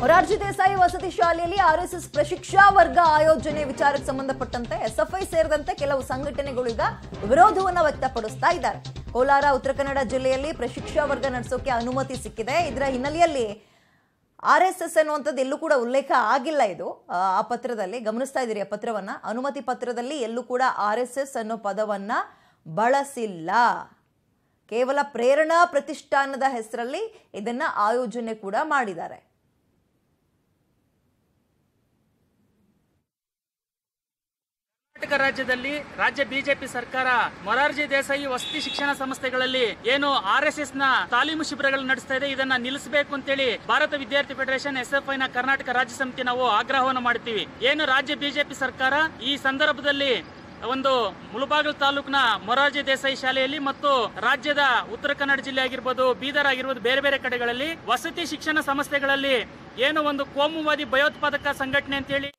ಮೊರಾರ್ಜಿ ದೇಸಾಯಿ ವಸತಿ ಶಾಲೆಯಲ್ಲಿ ಆರ್ಎಸ್ಎಸ್ ಪ್ರಶಿಕ್ಷಾ ವರ್ಗ ಆಯೋಜನೆ ವಿಚಾರಕ್ಕೆ ಸಂಬಂಧಪಟ್ಟಂತೆ ಎಸ್ಎಫ್ಐ ಸೇರಿದಂತೆ ಕೆಲವು ಸಂಘಟನೆಗಳು ಈಗ ವಿರೋಧವನ್ನು ವ್ಯಕ್ತಪಡಿಸ್ತಾ ಇದ್ದಾರೆ. ಕೋಲಾರ ಉತ್ತರ ಕನ್ನಡ ಜಿಲ್ಲೆಯಲ್ಲಿ ಪ್ರಶಿಕ್ಷಾ ವರ್ಗ ನಡೆಸೋಕೆ ಅನುಮತಿ ಸಿಕ್ಕಿದೆ. ಇದರ ಹಿನ್ನೆಲೆಯಲ್ಲಿ ಆರ್ ಎಸ್ ಎಸ್ ಅನ್ನುವಂಥದ್ದು ಎಲ್ಲೂ ಕೂಡ ಉಲ್ಲೇಖ ಆಗಿಲ್ಲ ಇದು. ಆ, ಪತ್ರದಲ್ಲಿ ಗಮನಿಸ್ತಾ ಇದ್ದೀರಿ ಆ ಪತ್ರವನ್ನು. ಅನುಮತಿ ಪತ್ರದಲ್ಲಿ ಎಲ್ಲೂ ಕೂಡ ಆರ್ ಎಸ್ ಎಸ್ ಅನ್ನೋ ಪದವನ್ನು ಬಳಸಿಲ್ಲ. ಕೇವಲ ಪ್ರೇರಣಾ ಪ್ರತಿಷ್ಠಾನದ ಹೆಸರಲ್ಲಿ ಇದನ್ನು ಆಯೋಜನೆ ಕೂಡ ಮಾಡಿದ್ದಾರೆ. ಕರ್ನಾಟಕ ರಾಜ್ಯದಲ್ಲಿ ರಾಜ್ಯ ಬಿಜೆಪಿ ಸರ್ಕಾರ, ಮೊರಾರ್ಜಿ ದೇಸಾಯಿ ವಸತಿ ಶಿಕ್ಷಣ ಸಂಸ್ಥೆಗಳಲ್ಲಿ ಏನು ಆರ್ನ ತಾಲೀಮು ಶಿಬಿರಗಳು ನಡೆಸ್ತಾ ಇದೆ, ಇದನ್ನ ನಿಲ್ಲಿಸಬೇಕು ಅಂತೇಳಿ ಭಾರತ ವಿದ್ಯಾರ್ಥಿ ಫೆಡರೇಷನ್ ಎಸ್ಎಫ್ಐ ನ ಕರ್ನಾಟಕ ರಾಜ್ಯ ಸಮಿತಿ ನಾವು ಆಗ್ರಹವನ್ನು ಮಾಡ್ತೀವಿ. ಏನು ರಾಜ್ಯ ಬಿಜೆಪಿ ಸರ್ಕಾರ, ಈ ಸಂದರ್ಭದಲ್ಲಿ ಒಂದು ಮುಳಬಾಗಿಲು ತಾಲೂಕಿನ ಮೊರಾರ್ಜಿ ದೇಸಾಯಿ ಶಾಲೆಯಲ್ಲಿ ಮತ್ತು ರಾಜ್ಯದ ಉತ್ತರ ಕನ್ನಡ ಜಿಲ್ಲೆ ಆಗಿರ್ಬೋದು, ಬೀದರ್ ಆಗಿರ್ಬೋದು, ಬೇರೆ ಬೇರೆ ಕಡೆಗಳಲ್ಲಿ ವಸತಿ ಶಿಕ್ಷಣ ಸಂಸ್ಥೆಗಳಲ್ಲಿ ಏನು ಒಂದು ಕೋಮುವಾದಿ ಭಯೋತ್ಪಾದಕ ಸಂಘಟನೆ ಅಂತೇಳಿ